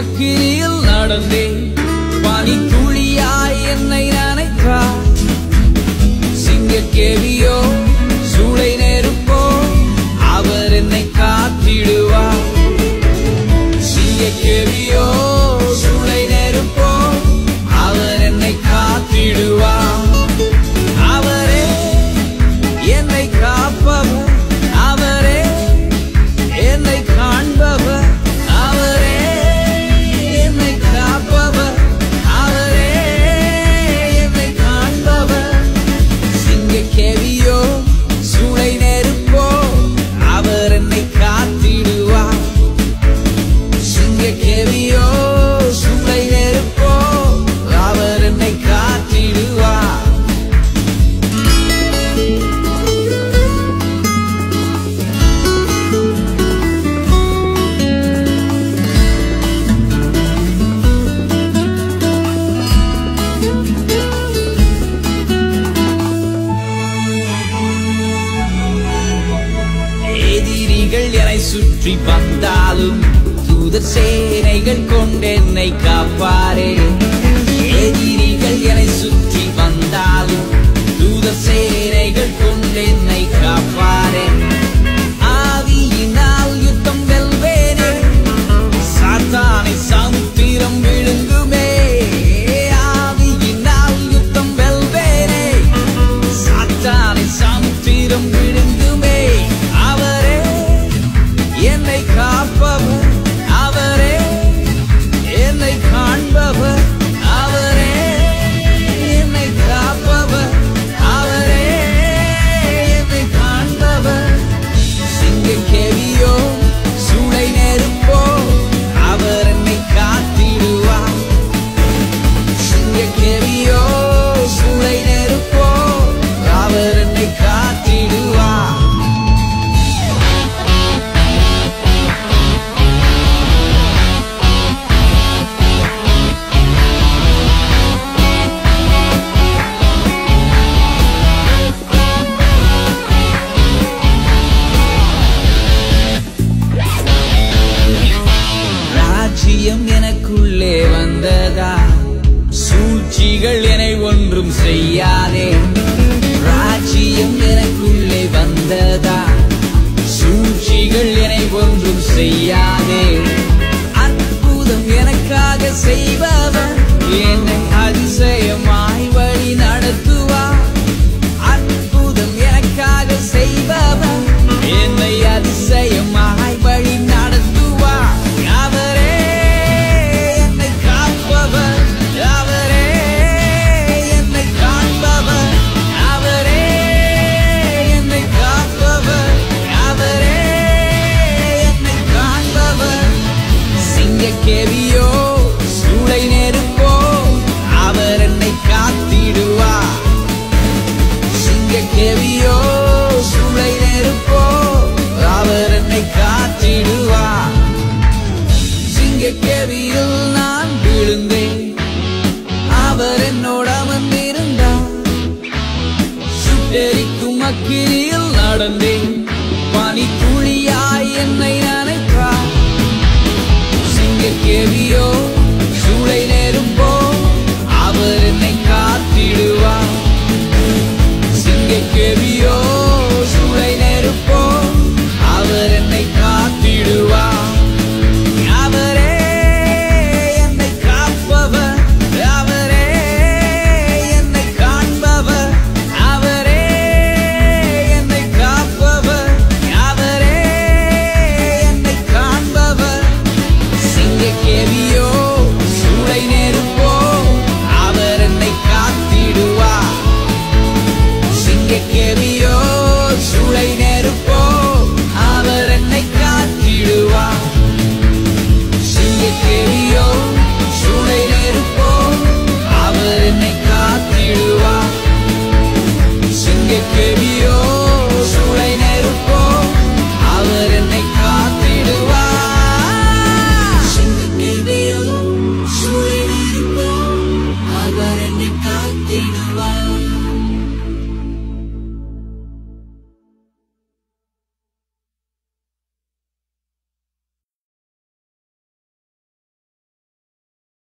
அக்கினியில் நடந்தேன். பனி துளியாய் என்னை நனைத்தார் சிங்க கேவியோ carry எதிரிகள் என்னை சுற்றி வந்தாலும் தூதர் சேனைகள் கொண்டு என்னை காப்பாரே. எதிரிகள் என்னை சுற்றி விதிகள் என்னை ஒன்றும் செய்யாதே. ராஜ்யம் எனக்குள்ளே வந்ததா? சூழ்ச்சிகள் என்னை ஒன்றும் செய்யாதே. பறிக்கும் அக்கிரியில் நடந்தேன். பனி துளியாய் என்னை நினைத்தார் சிங்க கேவியோ சூளை